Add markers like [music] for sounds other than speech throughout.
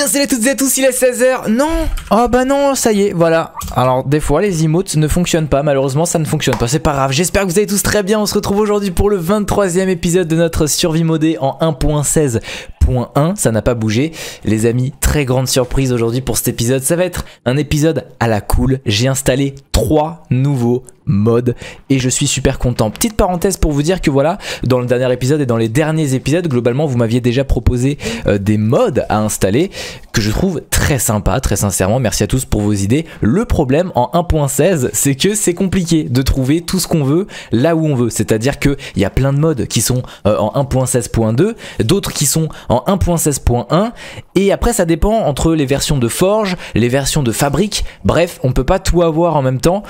bien salut à toutes et à tous, il est 16h. Non Oh bah non, ça y est, voilà. Alors des fois les emotes ne fonctionnent pas, malheureusement ça ne fonctionne pas, c'est pas grave. J'espère que vous allez tous très bien, on se retrouve aujourd'hui pour le 23e épisode de notre survie modée en 1.16.1, ça n'a pas bougé. Les amis, très grande surprise aujourd'hui pour cet épisode, ça va être un épisode à la cool. J'ai installé trois nouveaux mode et je suis super content. Petite parenthèse pour vous dire que voilà, dans le dernier épisode et dans les derniers épisodes, globalement, vous m'aviez déjà proposé euh, des modes à installer que je trouve très sympa, très sincèrement. Merci à tous pour vos idées. Le problème en 1.16, c'est que c'est compliqué de trouver tout ce qu'on veut là où on veut. C'est-à-dire qu'il y a plein de modes qui sont euh, en 1.16.2, d'autres qui sont en 1.16.1 et après ça dépend entre les versions de Forge, les versions de Fabrique. Bref, on peut pas tout avoir en même temps.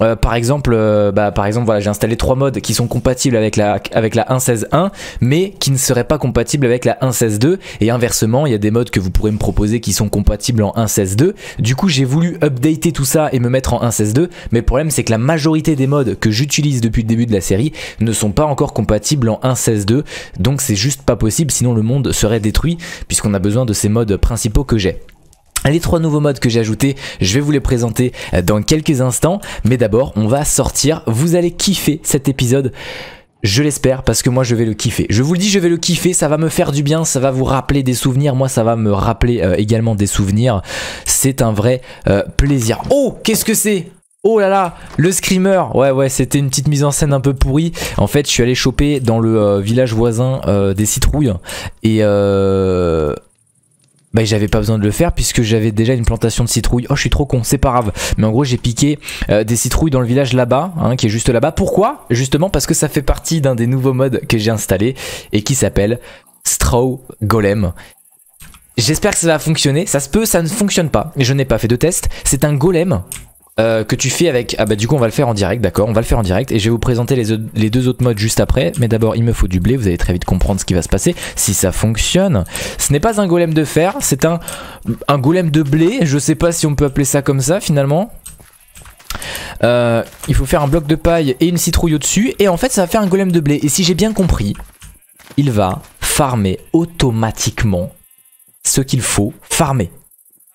Euh, par exemple, euh, bah, par exemple, voilà, j'ai installé trois modes qui sont compatibles avec la, avec la 1.16.1, mais qui ne seraient pas compatibles avec la 1.16.2. Et inversement, il y a des modes que vous pourrez me proposer qui sont compatibles en 1.16.2. Du coup, j'ai voulu updater tout ça et me mettre en 1.16.2. Mais le problème, c'est que la majorité des modes que j'utilise depuis le début de la série ne sont pas encore compatibles en 1.16.2. Donc, c'est juste pas possible, sinon le monde serait détruit, puisqu'on a besoin de ces modes principaux que j'ai. Les trois nouveaux modes que j'ai ajoutés, je vais vous les présenter euh, dans quelques instants. Mais d'abord, on va sortir. Vous allez kiffer cet épisode. Je l'espère parce que moi je vais le kiffer. Je vous le dis, je vais le kiffer, ça va me faire du bien, ça va vous rappeler des souvenirs. Moi ça va me rappeler euh, également des souvenirs. C'est un vrai euh, plaisir. Oh, qu'est-ce que c'est? Oh là là, le screamer. Ouais ouais, c'était une petite mise en scène un peu pourrie. En fait, je suis allé choper dans le village voisin des citrouilles et bah j'avais pas besoin de le faire puisque j'avais déjà une plantation de citrouilles. Oh je suis trop con, c'est pas grave. Mais en gros j'ai piqué euh, des citrouilles dans le village là-bas, hein, qui est juste là-bas. Pourquoi? Justement parce que ça fait partie d'un des nouveaux modes que j'ai installé et qui s'appelle Straw Golem. J'espère que ça va fonctionner. Ça se peut, ça ne fonctionne pas. Je n'ai pas fait de test. C'est un golem euh, que tu fais avec... Ah bah du coup on va le faire en direct, d'accord On va le faire en direct et je vais vous présenter les, deux autres modes juste après. Mais d'abord il me faut du blé, vous allez très vite comprendre ce qui va se passer. Si ça fonctionne, ce n'est pas un golem de fer, c'est un, golem de blé. Je sais pas si on peut appeler ça comme ça finalement. Euh, il faut faire un bloc de paille et une citrouille au-dessus. Et en fait ça va faire un golem de blé. Et si j'ai bien compris, il va farmer automatiquement ce qu'il faut farmer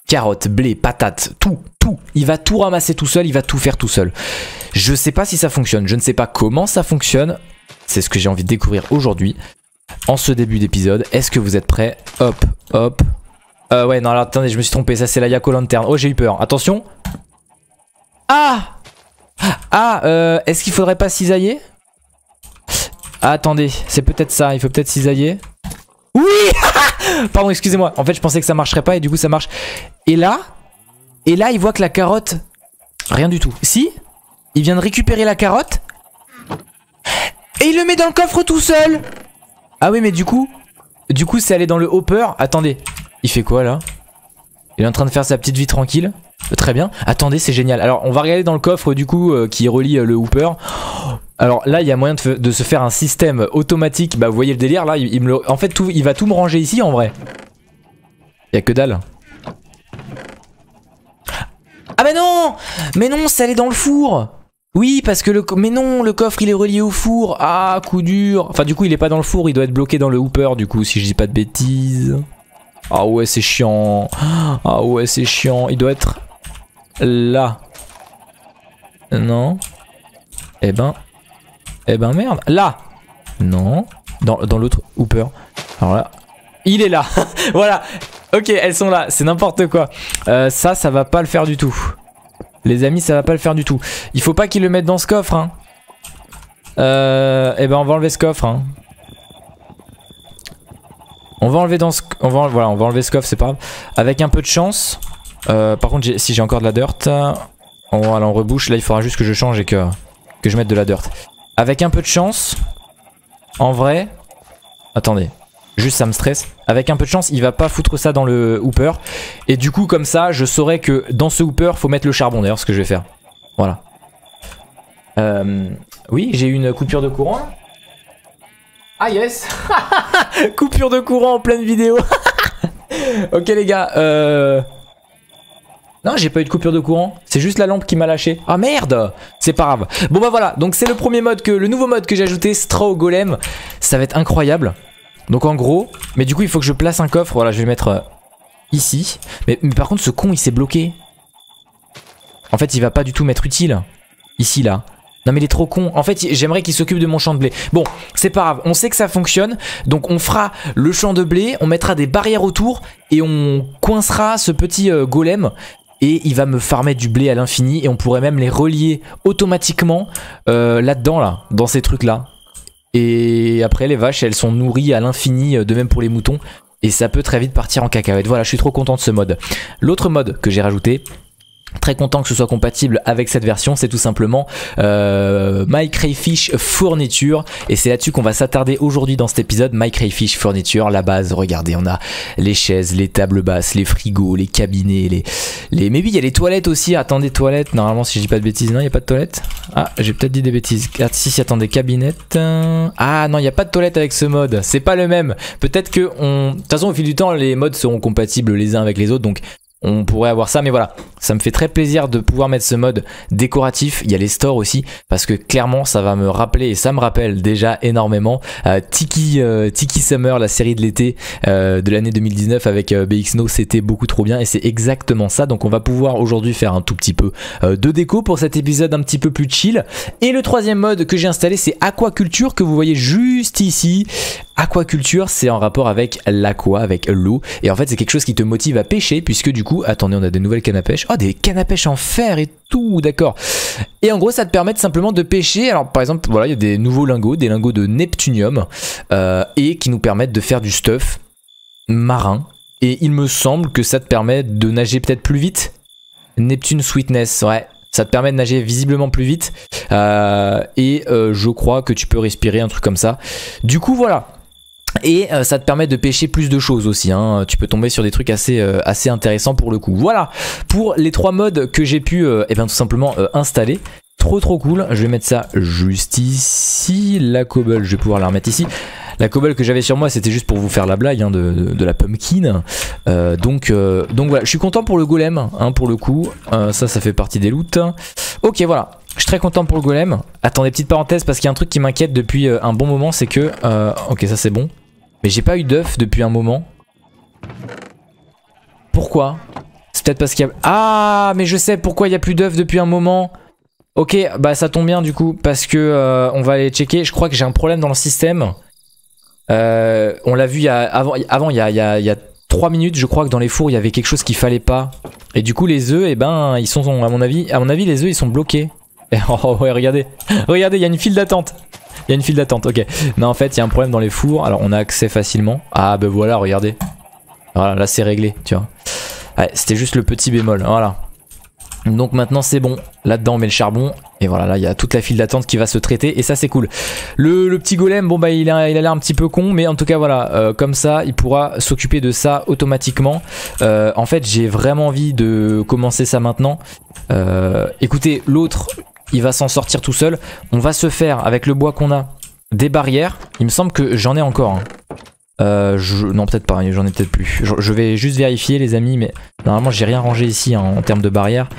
carottes, blé, patates, tout, tout. Il va tout ramasser tout seul, il va tout faire tout seul. Je sais pas si ça fonctionne, je ne sais pas comment ça fonctionne. C'est ce que j'ai envie de découvrir aujourd'hui. En ce début d'épisode, est-ce que vous êtes prêts? Hop, hop. Euh, ouais, non, alors attendez, je me suis trompé, ça c'est la Yako Lanterne. Oh, j'ai eu peur, attention. Ah Ah, euh, est-ce qu'il faudrait pas cisailler? Attendez, c'est peut-être ça, il faut peut-être cisailler. Oui [laughs] Pardon, excusez-moi. En fait, je pensais que ça marcherait pas et du coup, ça marche. Et là, et là, il voit que la carotte, rien du tout. Si, il vient de récupérer la carotte et il le met dans le coffre tout seul. Ah oui, mais du coup, du coup, c'est allé dans le hopper. Attendez, il fait quoi là? Il est en train de faire sa petite vie tranquille. Très bien. Attendez, c'est génial. Alors, on va regarder dans le coffre du coup euh, qui relie euh, le hooper. Alors là, il y a moyen de, se faire un système automatique. Bah, vous voyez le délire là. Il, me en fait, il va tout me ranger ici en vrai. Il y a que dalle. Ah mais non Mais non, ça allait dans le four Oui, parce que le... Mais non, le coffre, il est relié au four. Ah, coup dur. Enfin, du coup, il est pas dans le four. Il doit être bloqué dans le hooper, du coup, si je dis pas de bêtises. Ah ouais, c'est chiant. Ah ouais, c'est chiant. Il doit être là. Non. Eh ben... Eh ben merde. Là Non. Dans, dans l'autre hooper. Alors là... Il est là [laughs] Voilà Ok, elles sont là. C'est n'importe quoi. Euh, ça, ça va pas le faire du tout. Les amis, ça va pas le faire du tout. Il faut pas qu'ils le mettent dans ce coffre. Hein. Euh, eh ben, on va enlever ce coffre. Hein. On va enlever dans ce... On va, voilà, on va enlever ce coffre, c'est pas grave. Avec un peu de chance. Euh, par contre, si j'ai encore de la dirt... On, voilà, on rebouche. Là, il faudra juste que je change et que, que je mette de la dirt. Avec un peu de chance... En vrai... Attendez. Juste ça me stresse. Avec un peu de chance, il va pas foutre ça dans le hooper. Et du coup, comme ça, je saurais que dans ce hooper, faut mettre le charbon d'ailleurs, ce que je vais faire. Voilà. Euh, oui, j'ai eu une coupure de courant. Ah yes [laughs] Coupure de courant en pleine vidéo. [laughs] ok les gars, euh... Non, j'ai pas eu de coupure de courant. C'est juste la lampe qui m'a lâché. Ah merde C'est pas grave. Bon bah voilà, donc c'est le premier mode que... Le nouveau mode que j'ai ajouté, Straw Golem. Ça va être incroyable. Donc en gros, mais du coup il faut que je place un coffre, voilà je vais mettre euh, ici. Mais, mais par contre, ce con, il s'est bloqué. En fait, il va pas du tout m'être utile. Ici, là. Non mais il est trop con. En fait, j'aimerais qu'il s'occupe de mon champ de blé. Bon, c'est pas grave. On sait que ça fonctionne. Donc on fera le champ de blé, on mettra des barrières autour et on coincera ce petit euh, golem et il va me farmer du blé à l'infini et on pourrait même les relier automatiquement euh, là-dedans là, dans ces trucs là. Et après les vaches, elles sont nourries à l'infini, euh, de même pour les moutons. Et ça peut très vite partir en cacahuète. Voilà, je suis trop content de ce mode. L'autre mode que j'ai rajouté, Très content que ce soit compatible avec cette version, c'est tout simplement euh, My Crayfish Fourniture. Et c'est là-dessus qu'on va s'attarder aujourd'hui dans cet épisode My Crayfish Fourniture, la base, regardez, on a les chaises, les tables basses, les frigos, les cabinets, les... les... Mais oui, il y a les toilettes aussi, attendez, toilettes, normalement si je dis pas de bêtises, non, il n'y a pas de toilettes? Ah, j'ai peut-être dit des bêtises, ah, si, si, attendez, cabinettes, ah non, il n'y a pas de toilette avec ce mode, c'est pas le même, peut-être que on... De toute façon, au fil du temps, les modes seront compatibles les uns avec les autres, donc on pourrait avoir ça, mais voilà, ça me fait très plaisir de pouvoir mettre ce mode décoratif. Il y a les stores aussi, parce que clairement, ça va me rappeler, et ça me rappelle déjà énormément, euh, Tiki, euh, Tiki Summer, la série de l'été euh, de l'année 2019 avec BXNO, c'était beaucoup trop bien, et c'est exactement ça. Donc on va pouvoir aujourd'hui faire un tout petit peu de déco pour cet épisode un petit peu plus chill. Et le troisième mode que j'ai installé, c'est Aquaculture, que vous voyez juste ici. Aquaculture, c'est en rapport avec l'aqua, avec l'eau. Et en fait, c'est quelque chose qui te motive à pêcher, puisque du coup, attendez, on a des nouvelles cannes à pêche. Oh, des cannes à pêche en fer et tout, d'accord. Et en gros, ça te permet simplement de pêcher. Alors, par exemple, voilà, il y a des nouveaux lingots, des lingots de Neptunium, euh, et qui nous permettent de faire du stuff marin. Et il me semble que ça te permet de nager peut-être plus vite. Neptune Sweetness, ouais, ça te permet de nager visiblement plus vite euh, et euh, je crois que tu peux respirer un truc comme ça. Du coup voilà, et euh, ça te permet de pêcher plus de choses aussi. Hein. Tu peux tomber sur des trucs assez, euh, assez intéressants pour le coup. Voilà pour les trois modes que j'ai pu euh, eh bien, tout simplement installer. Trop trop cool. Je vais mettre ça juste ici. La cobble, je vais pouvoir la remettre ici. La cobble que j'avais sur moi, c'était juste pour vous faire la blague hein, de, la pumpkin. donc, donc voilà, je suis content pour le golem, hein, pour le coup. ça, ça fait partie des loots. Ok, voilà. Je suis très content pour le golem. Attendez, petite parenthèse, parce qu'il y a un truc qui m'inquiète depuis un bon moment, c'est que... ok, ça c'est bon. Mais j'ai pas eu d'œuf depuis un moment. Pourquoi? C'est peut-être parce qu'il y a... Ah, mais je sais pourquoi il y a plus d'œufs depuis un moment. Ok, bah ça tombe bien du coup, parce que euh, on va aller checker. Je crois que j'ai un problème dans le système. Euh, on l'a vu il y a, avant, il, y a, il, y a, il y a 3 minutes, je crois que dans les fours il y avait quelque chose qu'il fallait pas. Et du coup les œufs, eh ben ils sont à mon avis, à mon avis les œufs ils sont bloqués. [laughs] oh ouais regardez, regardez il y a une file d'attente. Il y a une file d'attente, ok. Non, en fait, il y a un problème dans les fours. Alors, on a accès facilement. Ah, ben voilà, regardez. Voilà, là, c'est réglé, tu vois. Ouais, c'était juste le petit bémol, voilà. Donc maintenant c'est bon, là-dedans on met le charbon et voilà là il y a toute la file d'attente qui va se traiter et ça c'est cool. Le, petit golem bon bah il a il l'air un petit peu con mais en tout cas voilà euh, comme ça il pourra s'occuper de ça automatiquement. Euh, en fait j'ai vraiment envie de commencer ça maintenant. Euh, écoutez l'autre il va s'en sortir tout seul. On va se faire, avec le bois qu'on a, des barrières. Il me semble que j'en ai encore. Hein. Euh, non, peut-être pas, j'en ai peut-être plus. Je, vais juste vérifier, les amis, mais normalement, j'ai rien rangé ici hein, en termes de barrières.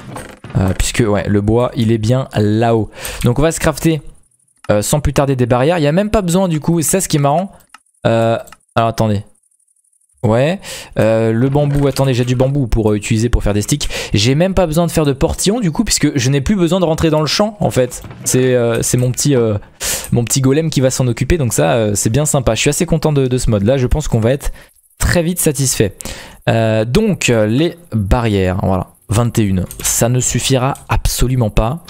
Euh, puisque, le bois, il est bien là-haut. Donc, on va se crafter euh, sans plus tarder des barrières. Il n'y a même pas besoin, du coup, c'est ça ce qui est marrant. alors, attendez. Ouais, euh, le bambou, attendez, j'ai du bambou pour euh, utiliser pour faire des sticks. J'ai même pas besoin de faire de portillon du coup, puisque je n'ai plus besoin de rentrer dans le champ en fait. C'est euh, mon, petit, golem qui va s'en occuper, donc ça c'est bien sympa. Je suis assez content de, de ce mode là, je pense qu'on va être très vite satisfait. donc les barrières, voilà, 21. Ça ne suffira absolument pas.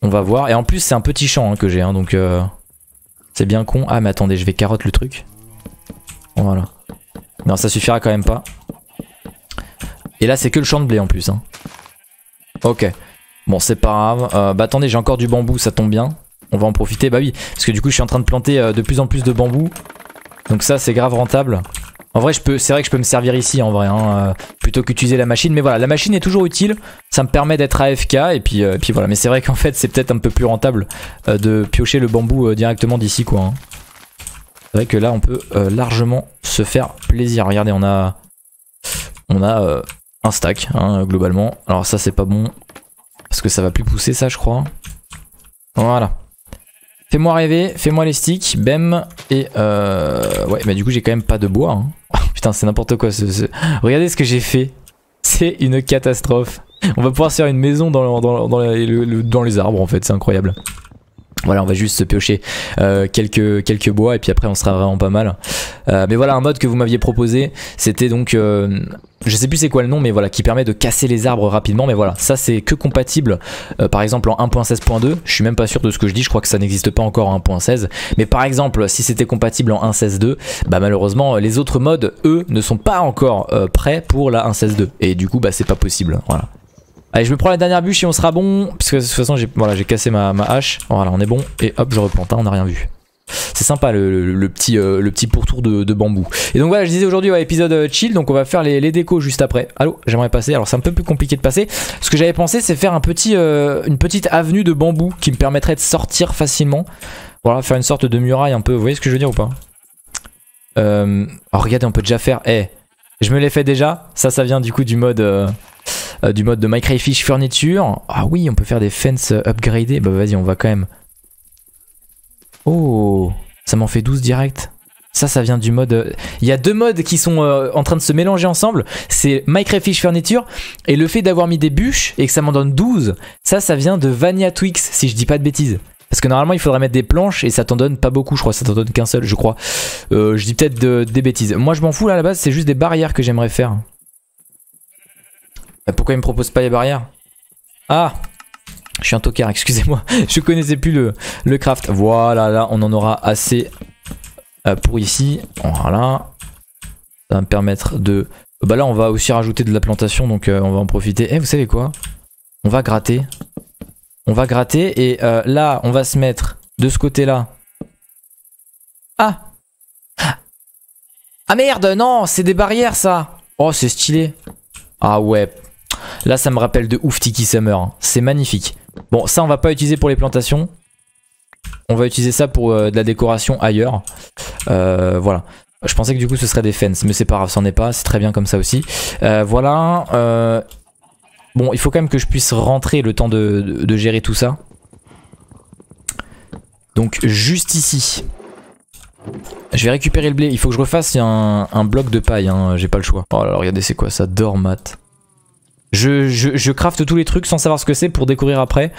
On va voir, et en plus c'est un petit champ hein, que j'ai, hein, donc c'est bien con. Ah mais attendez, je vais carotte le truc. Voilà. Non, ça suffira quand même pas. Et là, c'est que le champ de blé en plus. Hein. Ok. Bon, c'est pas grave. Euh, bah attendez, j'ai encore du bambou, ça tombe bien. On va en profiter. Bah oui, parce que du coup, je suis en train de planter euh, de plus en plus de bambou. Donc ça, c'est grave rentable. En vrai, c'est vrai que je peux me servir ici, en vrai, hein, euh, plutôt qu'utiliser la machine. Mais voilà, la machine est toujours utile. Ça me permet d'être AFK. Et puis, puis voilà. Mais c'est vrai qu'en fait, c'est peut-être un peu plus rentable de piocher le bambou directement d'ici, quoi. Hein. C'est vrai que là, on peut euh, largement se faire plaisir. Regardez, on a, on a euh, un stack, hein, globalement. Alors ça, c'est pas bon. Parce que ça va plus pousser, ça, je crois. Voilà. Fais-moi rêver, fais-moi les sticks, bam. Et euh, ouais, bah du coup, j'ai quand même pas de bois. Hein. [laughs] Putain, c'est n'importe quoi. Ce, Regardez ce que j'ai fait. C'est une catastrophe. On va pouvoir se faire une maison dans les arbres en fait, c'est incroyable. Voilà, on va juste se piocher euh, quelques, quelques bois et puis après on sera vraiment pas mal. Euh, mais voilà, un mode que vous m'aviez proposé, c'était donc, euh, je sais plus c'est quoi le nom, mais voilà, qui permet de casser les arbres rapidement. Mais voilà, ça c'est que compatible, par exemple en 1.16.2. Je suis même pas sûr de ce que je dis, je crois que ça n'existe pas encore en 1.16. Mais par exemple, si c'était compatible en 1.16.2, bah malheureusement les autres modes, eux, ne sont pas encore prêts pour la 1.16.2. Et du coup, bah c'est pas possible. Voilà. Allez, je me prends la dernière bûche et on sera bon. Parce que de toute façon, j'ai voilà, cassé ma, hache. Voilà, on est bon. Et hop, je replante. Hein, on n'a rien vu. C'est sympa le, petit, euh, le petit pourtour de, bambou. Et donc voilà, je disais aujourd'hui, ouais, épisode euh, chill. Donc on va faire les, décos juste après. Allô, j'aimerais passer. Alors c'est un peu plus compliqué de passer. Ce que j'avais pensé, c'est faire un petit, euh, une petite avenue de bambou qui me permettrait de sortir facilement. Voilà, faire une sorte de muraille un peu. Vous voyez ce que je veux dire ou pas? Oh, regardez, on peut déjà faire. Eh, je me l'ai fait déjà. Ça, ça vient du coup du mode. Euh, du mode de My Crayfish Furniture. Ah oui, on peut faire des fences upgradées. Bah vas-y, on va quand même. Oh, ça m'en fait 12 direct. Ça, ça vient du mode. Euh, il y a deux modes qui sont euh, en train de se mélanger ensemble. C'est My Crayfish Furniture et le fait d'avoir mis des bûches et que ça m'en donne 12. Ça, ça vient de Vania Twix, si je dis pas de bêtises. Parce que normalement, il faudrait mettre des planches et ça t'en donne pas beaucoup, je crois. Ça t'en donne qu'un seul, je crois. je dis peut-être des bêtises. Moi, je m'en fous là à la base, c'est juste des barrières que j'aimerais faire. Euh, pourquoi il me propose pas les barrières? Ah Je suis un tocard, [laughs] excusez-moi. Je connaissais plus le, craft. Voilà, là, on en aura assez euh, pour ici. Voilà. Ça va me permettre de... Bah là, on va aussi rajouter de la plantation, donc euh, on va en profiter. Eh, vous savez quoi? On va gratter. On va gratter, et là, on va se mettre de ce côté-là. Ah Ah merde, non, c'est des barrières, ça Oh, c'est stylé. Ah ouais, Là, ça me rappelle de ouf Tiki Summer. Hein. C'est magnifique. Bon, ça, on va pas utiliser pour les plantations. On va utiliser ça pour euh, de la décoration ailleurs. Euh, voilà. Je pensais que du coup ce serait des fences, mais c'est pas grave, c'en est pas, c'est très bien comme ça aussi. Euh, voilà. Bon, il faut quand même que je puisse rentrer le temps de, gérer tout ça. Donc juste ici. Je vais récupérer le blé. Il faut que je refasse un, un bloc de paille. Hein. J'ai pas le choix. Oh là là, regardez, c'est quoi ça? Dormat. Je, je, crafte tous les trucs sans savoir ce que c'est pour découvrir après.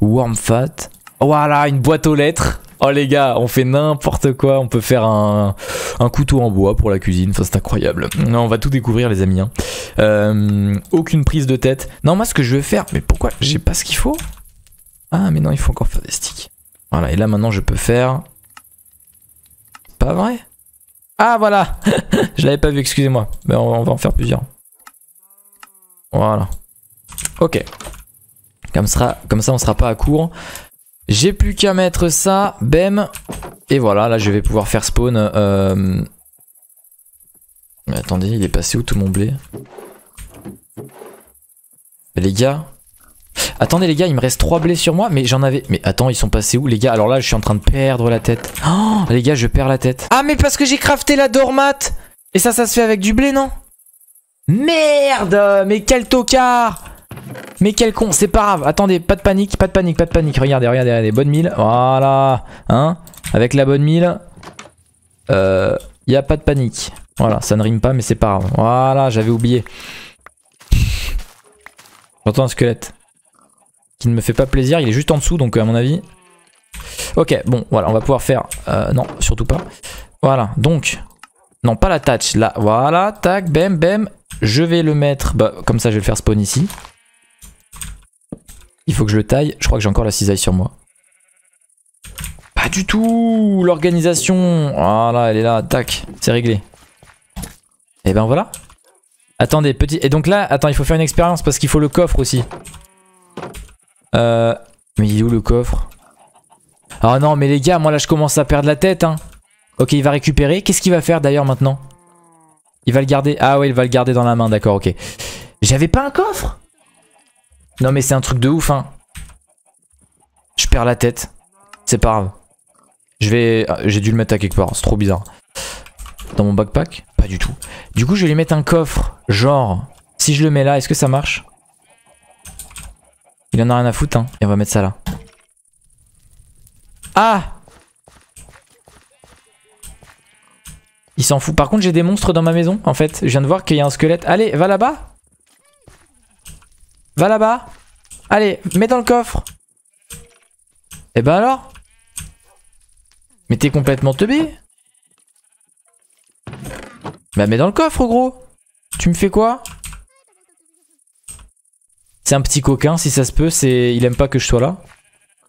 Warm fat. Voilà, une boîte aux lettres. Oh les gars, on fait n'importe quoi. On peut faire un, couteau en bois pour la cuisine. Enfin, c'est incroyable. Non, on va tout découvrir, les amis. Hein. Euh, aucune prise de tête. Non, moi, ce que je veux faire. Mais pourquoi? J'ai pas ce qu'il faut. Ah, mais non, il faut encore faire des sticks. Voilà, et là, maintenant, je peux faire. Pas vrai? Ah, voilà [laughs] Je l'avais pas vu, excusez-moi. Mais on va en faire plusieurs. Voilà. Ok. Comme, comme ça, on sera pas à court. J'ai plus qu'à mettre ça. Bem. Et voilà, là, je vais pouvoir faire spawn. Euh... Mais attendez, il est passé où tout mon blé? Les gars Attendez les gars, il me reste 3 blés sur moi, mais j'en avais... Mais attends, ils sont passés où les gars? Alors là, je suis en train de perdre la tête. Oh, les gars, je perds la tête. Ah, mais parce que j'ai crafté la dormate Et ça, ça se fait avec du blé, non? Merde Mais quel tocard mais quel con, c'est pas grave. Attendez, pas de panique, pas de panique, pas de panique. Regardez, regardez, regardez. Bonne mille. Voilà. Hein? Avec la bonne mille. Euh. Y a pas de panique. Voilà, ça ne rime pas, mais c'est pas grave. Voilà, j'avais oublié. J'entends un squelette. Qui ne me fait pas plaisir. Il est juste en dessous, donc à mon avis. Ok, bon, voilà, on va pouvoir faire. Euh, non, surtout pas. Voilà, donc. Non, pas la touch. Là, voilà, tac, bam, bam. Je vais le mettre, bah, comme ça je vais le faire spawn ici. Il faut que je le taille. Je crois que j'ai encore la cisaille sur moi. Pas du tout L'organisation Voilà, elle est là, tac, c'est réglé. Et eh ben voilà. Attendez, petit... Et donc là, attends, il faut faire une expérience parce qu'il faut le coffre aussi. Euh... Mais il est où le coffre? Ah non, mais les gars, moi là je commence à perdre la tête, hein. Ok, il va récupérer. Qu'est-ce qu'il va faire d'ailleurs maintenant? Il va le garder. Ah ouais, il va le garder dans la main, d'accord, ok. J'avais pas un coffre? Non mais c'est un truc de ouf, hein. Je perds la tête. C'est pas grave. Je vais... J'ai dû le mettre à quelque part, c'est trop bizarre. Dans mon backpack? Pas du tout. Du coup, je vais lui mettre un coffre. Genre, si je le mets là, est-ce que ça marche? Il en a rien à foutre, hein. Et on va mettre ça là. Ah Il s'en fout. Par contre, j'ai des monstres dans ma maison, en fait. Je viens de voir qu'il y a un squelette. Allez, va là-bas. Va là-bas. Allez, mets dans le coffre. Et eh ben alors? Mais t'es complètement teubé Bah mets dans le coffre, gros. Tu me fais quoi? C'est un petit coquin, si ça se peut. C'est, Il aime pas que je sois là.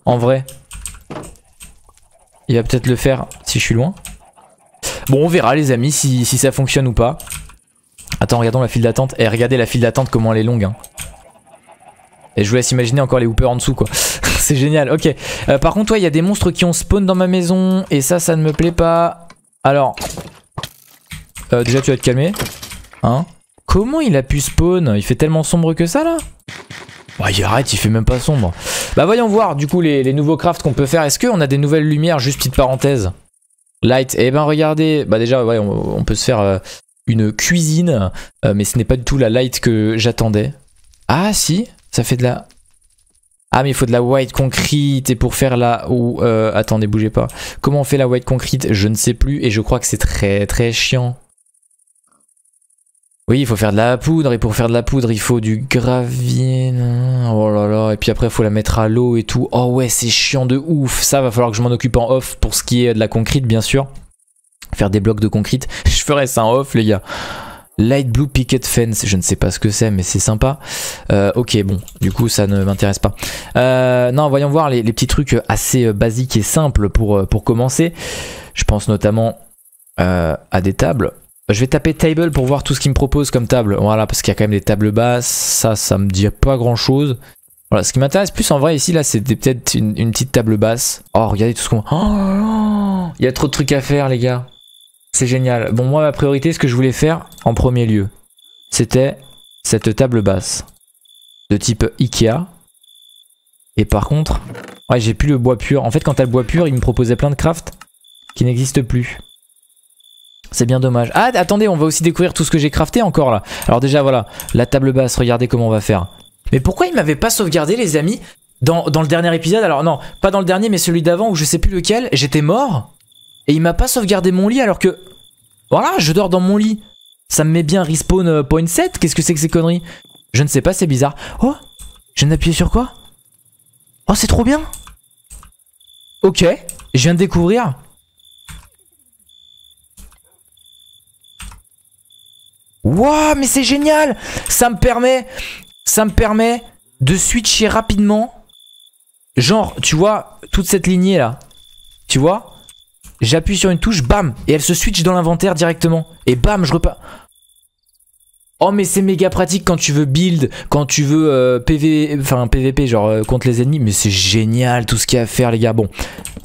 En vrai. Il va peut-être le faire si je suis loin. Bon, on verra les amis si, ça fonctionne ou pas. Attends, regardons la file d'attente. Et eh, regardez la file d'attente comment elle est longue. Hein. Et je vous laisse imaginer encore les hoopers en dessous quoi. [laughs] C'est génial, ok. Euh, par contre, il y a des monstres qui ont spawn dans ma maison. Et ça, ça ne me plaît pas. Alors. Euh, déjà, tu vas te calmer. Hein Comment il a pu spawn? Il fait tellement sombre que ça là? Bah, il arrête, il fait même pas sombre. Bah voyons voir du coup les, nouveaux crafts qu'on peut faire. Est-ce qu'on a des nouvelles lumières? Juste petite parenthèse. Light. Eh ben regardez, bah déjà ouais, on, peut se faire euh, une cuisine, mais ce n'est pas du tout la light que j'attendais. Ah si, ça fait de la... Ah mais il faut de la white concrete et pour faire la... Ou euh, attendez bougez pas. Comment on fait la white concrete? Je ne sais plus et je crois que c'est très très chiant. Oui il faut faire de la poudre et pour faire de la poudre il faut du gravier. Oh là là et puis après il faut la mettre à l'eau et tout. Oh ouais c'est chiant de ouf. Ça va falloir que je m'en occupe en off pour ce qui est de la concrete bien sûr. Faire des blocs de concrete. [laughs] Je ferai ça en off les gars. Light Blue Picket Fence, je ne sais pas ce que c'est, mais c'est sympa. Euh, ok, bon, du coup, ça ne m'intéresse pas. Euh, non, voyons voir les, petits trucs assez euh, basiques et simples pour, pour commencer. Je pense notamment à des tables. Je vais taper table pour voir tout ce qu'il me propose comme table. Voilà, parce qu'il y a quand même des tables basses. Ça, ça me dit pas grand chose. Voilà, ce qui m'intéresse plus en vrai ici, là, c'est peut-être une, petite table basse. Oh, regardez tout ce qu'on. Oh, il y a trop de trucs à faire, les gars. C'est génial. Bon, moi, ma priorité, ce que je voulais faire en premier lieu, c'était cette table basse de type Ikea. Et par contre, ouais, j'ai plus le bois pur. En fait, quand t'as le bois pur, il me proposait plein de craft qui n'existent plus. C'est bien dommage. Ah, attendez, on va aussi découvrir tout ce que j'ai crafté encore là. Alors déjà, voilà, la table basse, regardez comment on va faire. Mais pourquoi il m'avait pas sauvegardé, les amis dans, le dernier épisode? Alors non, pas dans le dernier, mais celui d'avant où je sais plus lequel, j'étais mort. Et il m'a pas sauvegardé mon lit alors que... Voilà, je dors dans mon lit. Ça me met bien respawn euh, point 7 Qu'est-ce que c'est que ces conneries? Je ne sais pas, c'est bizarre. Oh Je viens d'appuyer sur quoi? Oh, c'est trop bien Ok, je viens de découvrir. Waouh, mais c'est génial Ça me permet... Ça me permet de switcher rapidement. Genre, tu vois, toute cette lignée là. Tu vois? J'appuie sur une touche, bam Et elle se switch dans l'inventaire directement. Et bam, je repars. Oh mais c'est méga pratique quand tu veux build, quand tu veux euh, PV, enfin PVP genre euh, contre les ennemis, mais c'est génial tout ce qu'il y a à faire les gars. Bon,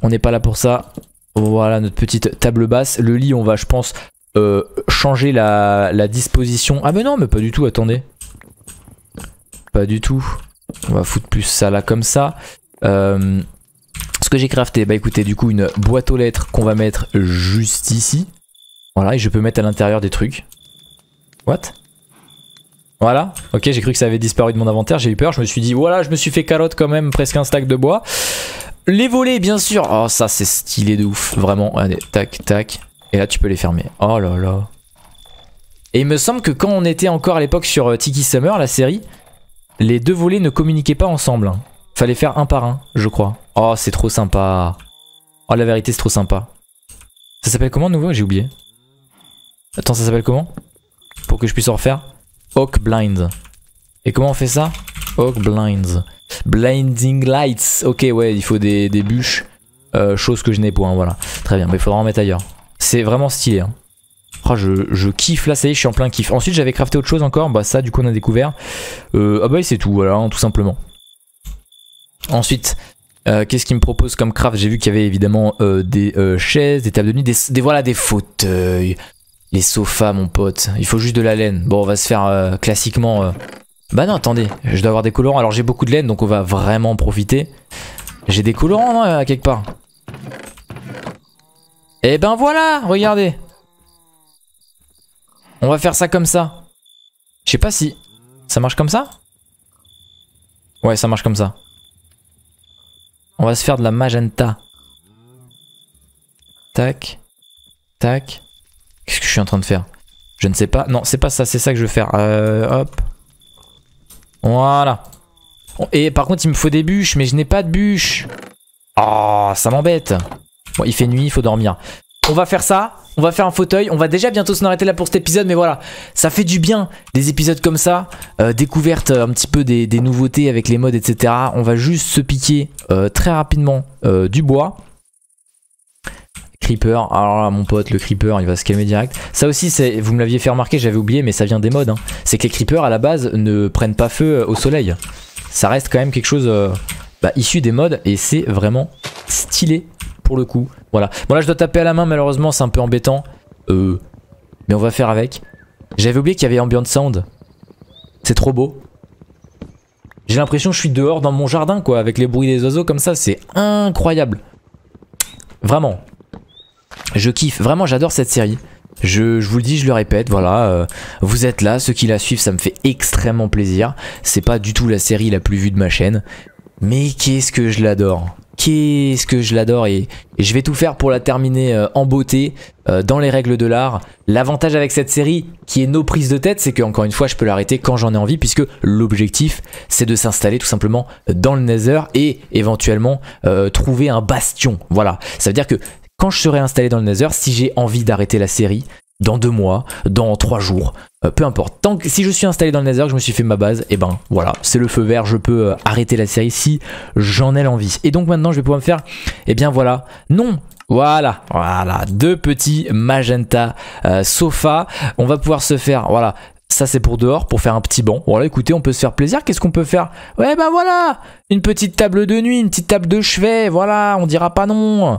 on n'est pas là pour ça. Voilà notre petite table basse. Le lit, on va je pense euh, changer la, disposition. Ah mais non, mais pas du tout, attendez. Pas du tout. On va foutre plus ça là comme ça. Euh, ce que j'ai crafté, bah écoutez, du coup, une boîte aux lettres qu'on va mettre juste ici. Voilà, et je peux mettre à l'intérieur des trucs. What? Voilà, ok, j'ai cru que ça avait disparu de mon inventaire, j'ai eu peur, je me suis dit, voilà, je me suis fait carotte quand même, presque un stack de bois. Les volets, bien sûr. Oh, ça, c'est stylé de ouf, vraiment. Allez, tac, tac. Et là, tu peux les fermer. Oh là là. Et il me semble que quand on était encore à l'époque sur euh, Tiki Summer, la série, les deux volets ne communiquaient pas ensemble. Hein. Fallait faire un par un, je crois. Oh, c'est trop sympa. Oh, la vérité, c'est trop sympa. Ça s'appelle comment nouveau? J'ai oublié. Attends, ça s'appelle comment? Pour que je puisse en refaire. Oak Blind. Et comment on fait ça? Oak Blinds. Blinding Lights. Ok, ouais, il faut des, bûches. Euh, chose que je n'ai point, voilà. Très bien, mais il faudra en mettre ailleurs. C'est vraiment stylé. Hein. Oh, je, kiffe là, ça y est, je suis en plein kiff. Ensuite, j'avais crafté autre chose encore. Bah, ça, du coup, on a découvert. Euh, ah, bah, c'est tout, voilà, hein, tout simplement. Ensuite, euh, qu'est-ce qu'il me propose comme craft? J'ai vu qu'il y avait évidemment euh, des chaises, des tables de nuit, des, voilà des fauteuils, les sofas, mon pote. Il faut juste de la laine. Bon, on va se faire classiquement. Bah non, attendez, je dois avoir des colorants. Alors j'ai beaucoup de laine, donc on va vraiment en profiter. J'ai des colorants non, quelque part. Et eh ben voilà, regardez. On va faire ça comme ça. Je sais pas si ça marche comme ça. Ouais, ça marche comme ça. On va se faire de la magenta. Tac. Tac. Qu'est-ce que je suis en train de faire? Je ne sais pas. Non, c'est pas ça, c'est ça que je veux faire. Euh, hop. Voilà. Et par contre, il me faut des bûches, mais je n'ai pas de bûches. Oh, ça m'embête. Bon, il fait nuit, il faut dormir. On va faire ça, on va faire un fauteuil, on va déjà bientôt s'en arrêter là pour cet épisode, mais voilà, ça fait du bien, des épisodes comme ça, euh, découverte un petit peu des, nouveautés avec les modes, etc. On va juste se piquer euh, très rapidement euh, du bois. Creeper, alors là mon pote le creeper il va se calmer direct. Ça aussi vous me l'aviez fait remarquer, j'avais oublié mais ça vient des modes. Hein. C'est que les creepers à la base ne prennent pas feu au soleil. Ça reste quand même quelque chose bah, issu des modes et c'est vraiment stylé pour le coup. Voilà. Bon là je dois taper à la main malheureusement c'est un peu embêtant. Euh, mais on va faire avec. J'avais oublié qu'il y avait ambient sound. C'est trop beau. J'ai l'impression que je suis dehors dans mon jardin quoi avec les bruits des oiseaux comme ça c'est incroyable. Vraiment. Je kiffe. Vraiment j'adore cette série. Je, vous le dis, je le répète, voilà, euh, vous êtes là, ceux qui la suivent, ça me fait extrêmement plaisir. C'est pas du tout la série la plus vue de ma chaîne, mais qu'est-ce que je l'adore qu'est-ce que je l'adore et, je vais tout faire pour la terminer euh, en beauté, euh, dans les règles de l'art. L'avantage avec cette série, qui est nos prises de tête, c'est qu'encore une fois, je peux l'arrêter quand j'en ai envie, puisque l'objectif, c'est de s'installer tout simplement dans le Nether et éventuellement euh, trouver un bastion. Voilà, ça veut dire que quand je serai installé dans le Nether, si j'ai envie d'arrêter la série, dans deux mois, dans trois jours, euh, peu importe. Tant que si je suis installé dans le Nether, que je me suis fait ma base, et eh ben voilà, c'est le feu vert, je peux euh, arrêter la série si j'en ai l'envie. Et donc maintenant, je vais pouvoir me faire, et eh bien voilà, non, voilà, voilà, deux petits magenta euh, sofa. On va pouvoir se faire, voilà, ça c'est pour dehors, pour faire un petit banc. Voilà, écoutez, on peut se faire plaisir. Qu'est-ce qu'on peut faire? Ouais, bah voilà Une petite table de nuit, une petite table de chevet, voilà, on dira pas non.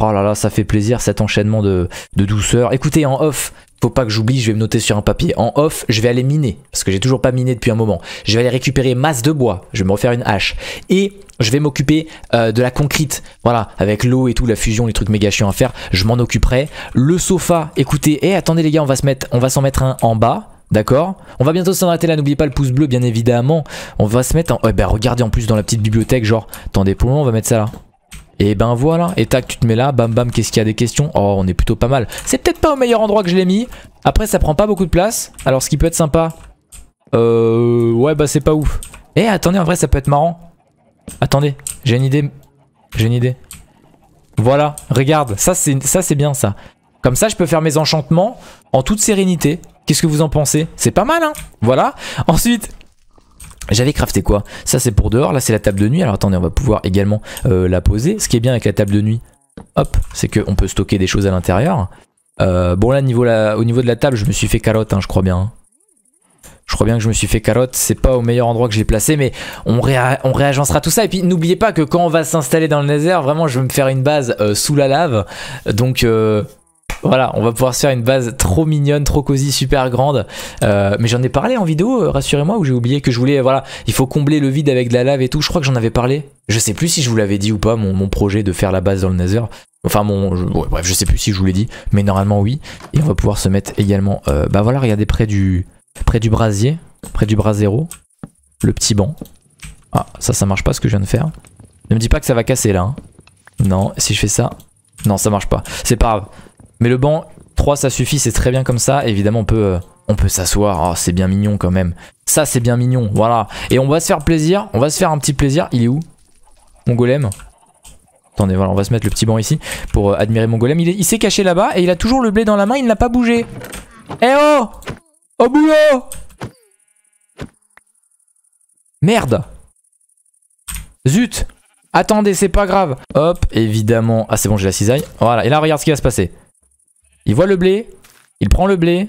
Oh là là, ça fait plaisir cet enchaînement de, de douceur. Écoutez, en off, faut pas que j'oublie, je vais me noter sur un papier. En off, je vais aller miner, parce que j'ai toujours pas miné depuis un moment. Je vais aller récupérer masse de bois, je vais me refaire une hache. Et je vais m'occuper euh, de la concrète, voilà, avec l'eau et tout, la fusion, les trucs méga chiants à faire, je m'en occuperai. Le sofa, écoutez, et eh, attendez les gars, on on va s'en mettre un en bas. D'accord On va bientôt s'en arrêter là, n'oubliez pas le pouce bleu bien évidemment. On va se mettre en... Ouais ben regardez en plus dans la petite bibliothèque genre... Attendez pour le moment on va mettre ça là. Et ben voilà, et tac tu te mets là, bam bam, qu'est-ce qu'il y a des questions? Oh on est plutôt pas mal. C'est peut-être pas au meilleur endroit que je l'ai mis. Après ça prend pas beaucoup de place. Alors ce qui peut être sympa... Euh... Ouais bah c'est pas ouf. Eh attendez en vrai ça peut être marrant. Attendez, j'ai une idée. J'ai une idée. Voilà, regarde, ça c'est bien ça. Comme ça je peux faire mes enchantements en toute sérénité. Qu'est-ce que vous en pensez? C'est pas mal, hein? Voilà. Ensuite, j'avais crafté quoi? Ça c'est pour dehors, là c'est la table de nuit. Alors attendez, on va pouvoir également euh, la poser. Ce qui est bien avec la table de nuit, hop, c'est qu'on peut stocker des choses à l'intérieur. Euh, bon là, au niveau de la table, je me suis fait carotte, hein, je crois bien. Je crois bien que je me suis fait carotte, c'est pas au meilleur endroit que j'ai placé, mais on, on, réagencera tout ça. Et puis n'oubliez pas que quand on va s'installer dans le nether, vraiment je vais me faire une base euh, sous la lave. Donc voilà, on va pouvoir se faire une base trop mignonne, trop cosy, super grande. Euh, mais j'en ai parlé en vidéo, euh, rassurez-moi, où j'ai oublié que je voulais, voilà, il faut combler le vide avec de la lave et tout. Je crois que j'en avais parlé. Je sais plus si je vous l'avais dit ou pas, mon, projet de faire la base dans le Nether. Enfin, mon, bref, je sais plus si je vous l'ai dit, mais normalement oui. Et on va pouvoir se mettre également, euh, bah voilà, regardez près du, près du brasier, près du brasero, le petit banc. Ah, ça, ça marche pas ce que je viens de faire. Ne me dis pas que ça va casser là. Hein. Non, si je fais ça, non, ça marche pas. C'est pas grave. Mais le banc, 3 ça suffit, c'est très bien comme ça. Évidemment, on peut, euh, peut s'asseoir. Oh, c'est bien mignon quand même. Ça, c'est bien mignon. Voilà. Et on va se faire plaisir. On va se faire un petit plaisir. Il est où Mon golem? Attendez, voilà, on va se mettre le petit banc ici pour euh, admirer mon golem. Il, il s'est caché là-bas et il a toujours le blé dans la main. Il n'a pas bougé. Eh oh Au boulot Merde Zut Attendez, c'est pas grave. Hop, évidemment. Ah, c'est bon, j'ai la cisaille. Voilà, et là, regarde ce qui va se passer. Il voit le blé, il prend le blé.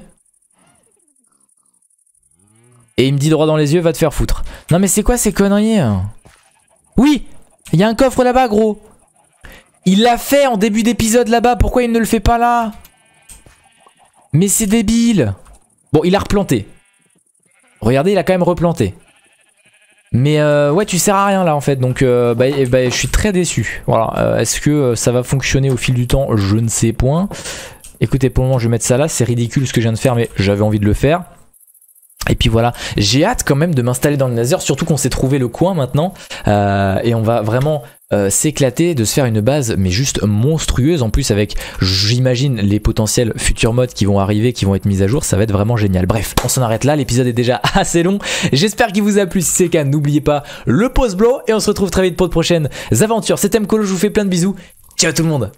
Et il me dit droit dans les yeux, va te faire foutre. Non mais c'est quoi ces conneries hein? Oui Il y a un coffre là-bas gros Il l'a fait en début d'épisode là-bas, pourquoi il ne le fait pas là? Mais c'est débile Bon, il a replanté. Regardez, il a quand même replanté. Mais euh, ouais, tu sers à rien là en fait, donc euh, bah, bah, je suis très déçu. Voilà, euh, est-ce que ça va fonctionner au fil du temps? Je ne sais point. Écoutez, pour le moment, je vais mettre ça là. C'est ridicule ce que je viens de faire, mais j'avais envie de le faire. Et puis voilà, j'ai hâte quand même de m'installer dans le Nether, surtout qu'on s'est trouvé le coin maintenant, euh, et on va vraiment euh, s'éclater, de se faire une base, mais juste monstrueuse. En plus avec, j'imagine, les potentiels futurs modes qui vont arriver, qui vont être mis à jour, ça va être vraiment génial. Bref, on s'en arrête là, l'épisode est déjà [laughs] assez long, j'espère qu'il vous a plu, si c'est le cas, n'oubliez pas le pause blow, et on se retrouve très vite pour de prochaines aventures. C'était Mkolo, je vous fais plein de bisous, ciao tout le monde